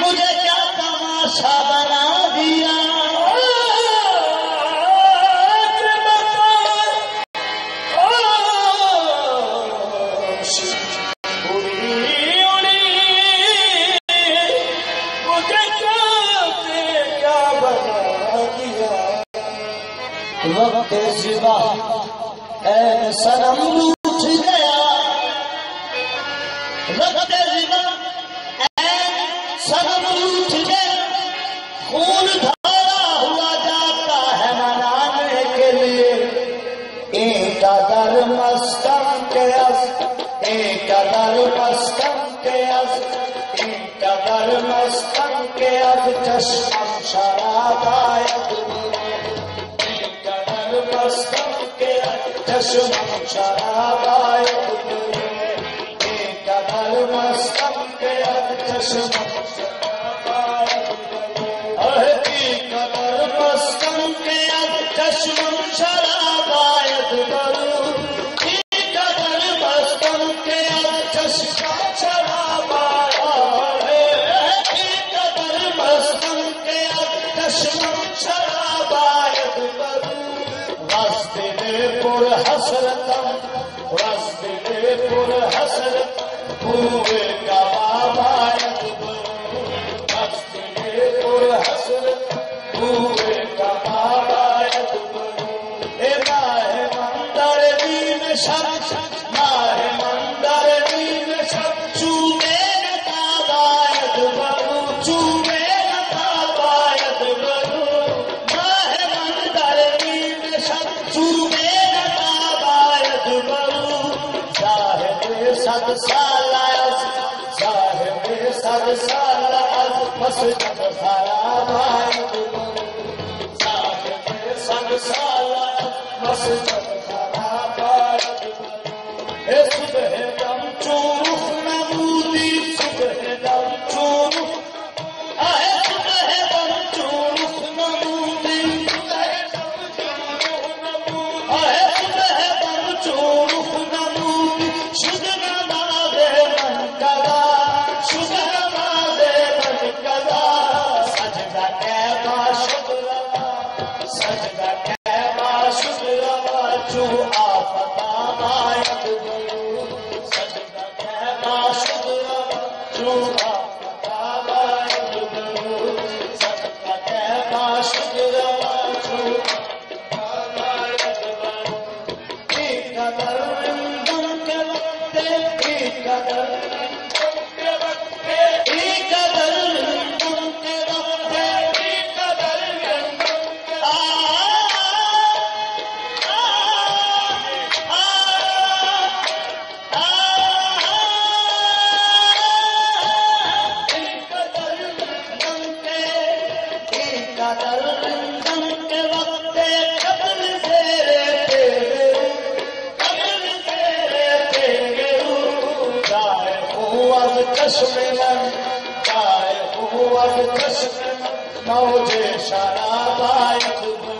مجھے کیا تماشا بنا دیا؟ وقت صبح اے سرم قدر مستم کے از این قدر مستم کے از چشم شراب آیا Thank you. دلے پر حسرت رس پر حسرت تھا سال آٿھ Thank you. سلیمان کائے ہوا کس موجے شراب آئے خود